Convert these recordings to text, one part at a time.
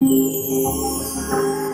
Thank.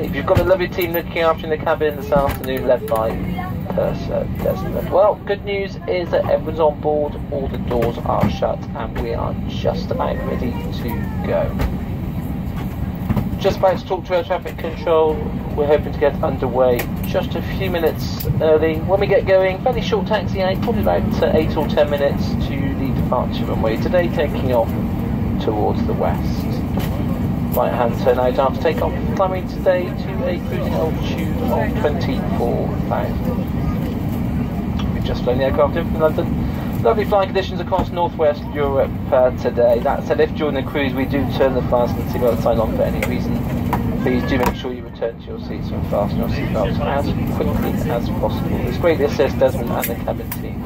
5. You've got a lovely team looking after in the cabin this afternoon, led by Purser Desmond. Well, good news is that everyone's on board, all the doors are shut, and we are just about ready to go. Just about to talk to air traffic control. We're hoping to get underway just a few minutes early. When we get going, fairly short taxi probably about uh, 8 or 10 minutes to the departure runway. Today taking off towards the west. Right hand turn out after takeoff, climbing today to a cruising altitude of 24,000. We've just flown the aircraft in from London. Lovely flying conditions across northwest Europe uh, today. That said, if during the cruise we do turn the fasten seatbelt sign on for any reason, please do make sure you return to your seats and fasten your seatbelts as quickly as possible. This greatly assists Desmond and the cabin team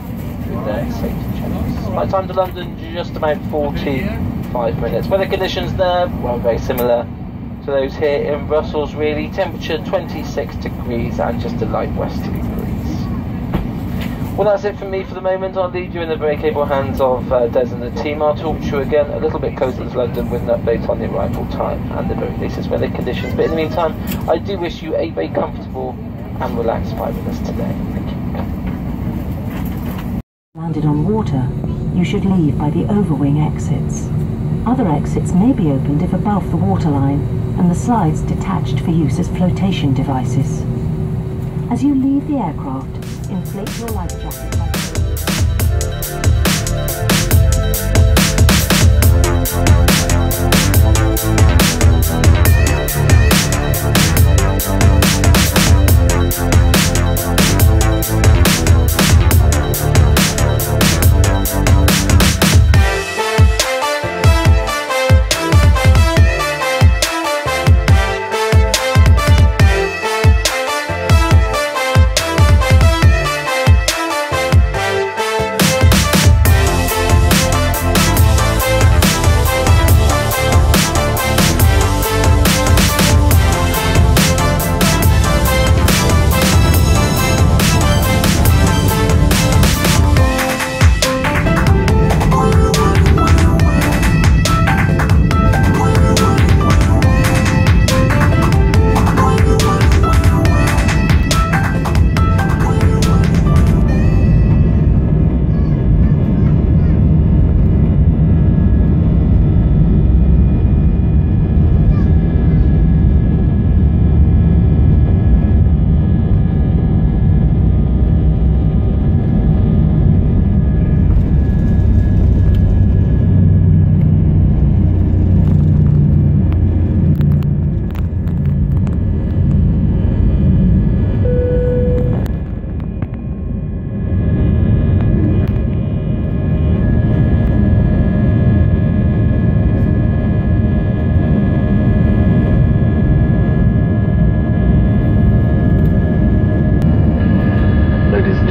with their safety checks. My time to London, just about 45 minutes. Weather conditions there, well, very similar to those here in Brussels, really. Temperature 26 degrees and just a light westerly breeze. Well, that's it for me for the moment. I'll leave you in the very capable hands of uh, Des and the team. I'll talk to you again a little bit closer to London with an update on the arrival time and the very latest weather conditions. But in the meantime, I do wish you a very comfortable and relaxed five minutes today. Thank you. Landed on water, you should leave by the overwing exits. Other exits may be opened if above the waterline and the slides detached for use as flotation devices. As you leave the aircraft, inflate your life jacket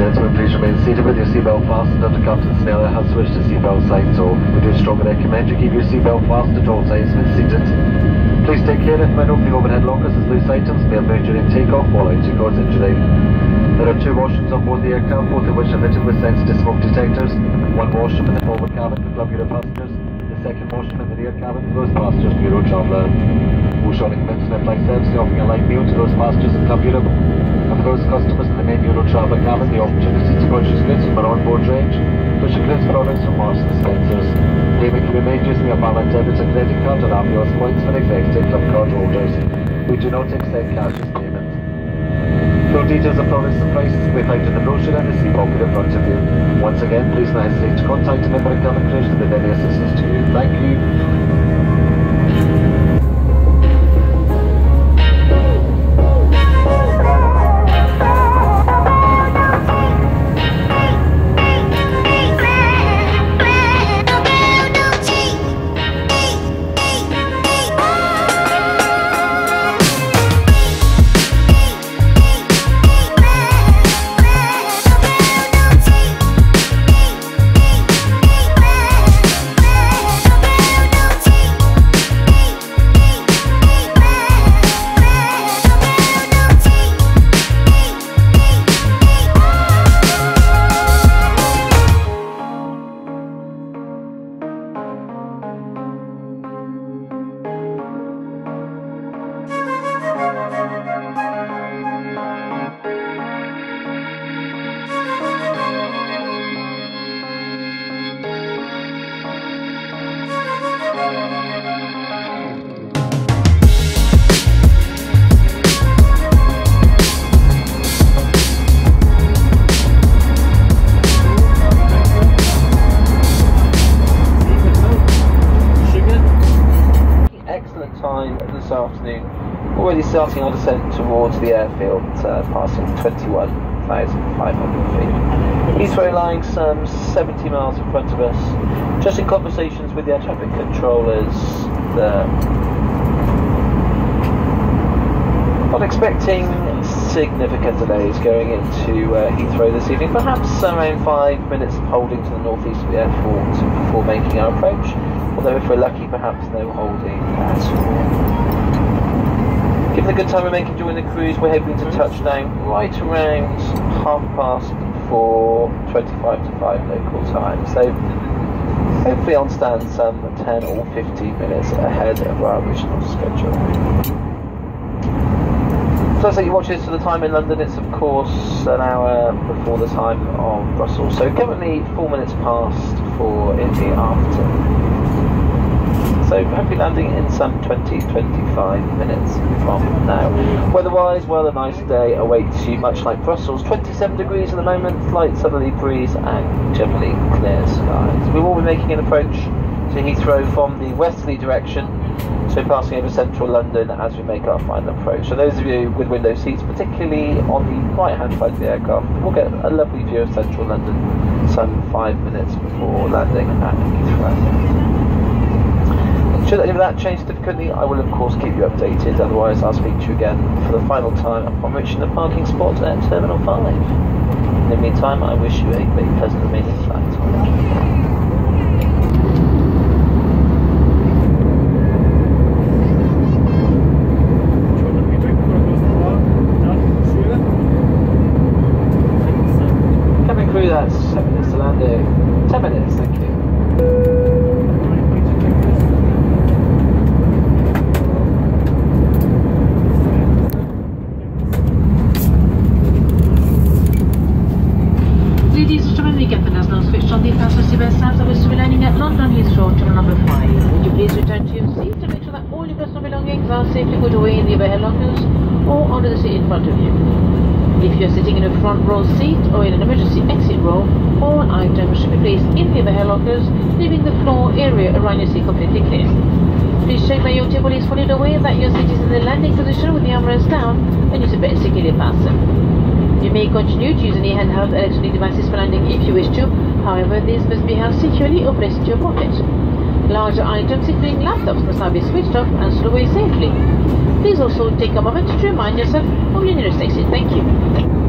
gentlemen, please remain seated with your seatbelt fastened under Captain Snell has switched to seatbelt sign, so we do strongly recommend you keep your seatbelt fastened at all times when seated. Please take care if men opening overhead lockers as loose items may emerge during takeoff or out to cause injury. There are two washrooms on board the aircraft, both of which are fitted with sensitive smoke detectors. One washroom in the forward cabin for Club Euro passengers, the second washroom in the rear cabin for those passengers Euro traveller. Oceanic commencement flight service offering a light meal to those passengers in Club Europe. And for those customers in the main Euro cabin, the opportunity to purchase goods from our onboard range, which includes products from Marks and Spencer's. Payment can be made using a valid debit or credit card or Avios points for executive club card holders. We do not accept cash as payment. Full details of products and prices can be found in the brochure and seat pocket in front of you. Once again, please don't hesitate to contact a member of Cabin Crew to any assistance to you. Thank you. Starting descent towards the airfield, uh, passing 21,500 feet. Heathrow lying some 70 miles in front of us. Just in conversations with the air traffic controllers, the not expecting significant delays going into uh, Heathrow this evening. Perhaps around five minutes of holding to the northeast of the airport before making our approach. Although if we're lucky, perhaps no holding at all. Given the good time we're making during the cruise, we're hoping to touch down right around half past four, 25 to 5 local time. So hopefully on stand some 10 or 15 minutes ahead of our original schedule. So as you watch this for the time in London, it's of course an hour before the time of Brussels. So currently four minutes past four in the afternoon. So hopefully landing in some 20, 25 minutes from now. Weather-wise, well, a nice day awaits you, much like Brussels. 27 degrees at the moment, slight southerly breeze and generally clear skies. We will be making an approach to Heathrow from the westerly direction, so passing over central London as we make our final approach. So those of you with window seats, particularly on the right-hand side of the aircraft, will get a lovely view of central London some five minutes before landing at Heathrow. Should any of that change significantly, I will of course keep you updated. Otherwise, I'll speak to you again for the final time upon reaching the parking spot at Terminal 5. In the meantime, I wish you a very pleasant remaining flight. Crew, that's 7 minutes to landing. 10 minutes, thank you. Ladies and gentlemen, the captain has now switched on the fasten seatbelt straps and we're landing at London Heathrow, terminal number 5. Would you please return to your seat to make sure that all your personal belongings are safely put away in the overhead lockers or under the seat in front of you. If you're sitting in a front row seat or in an emergency exit row, all items should be placed in the overhead lockers, leaving the floor area around your seat completely clear. Please check that your table is folded away that your seat is in the landing position with the armrest down and your seatbelt is securely fastened. You may continue to use any handheld electronic devices for landing if you wish to, however, these must be held securely or placed in your pocket. Larger items, including laptops, must now be switched off and stowed away safely. Please also take a moment to remind yourself of your nearest exit. Thank you.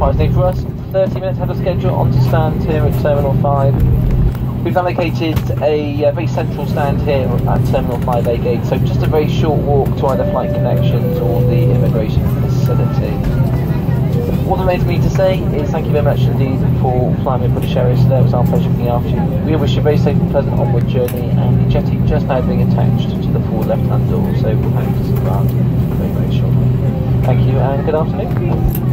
Surprisingly for us, 30 minutes ahead of schedule on to stand here at Terminal 5. We've allocated a uh, very central stand here at Terminal 5A gate, so just a very short walk to either flight connections or the immigration facility. What remains for me to say is thank you very much indeed for flying with British Airways today. It was our pleasure looking after you. We wish you a very safe and pleasant onward journey and the jetty just now being attached to the forward left hand door, so we'll have to start very, very shortly. Thank you and good afternoon.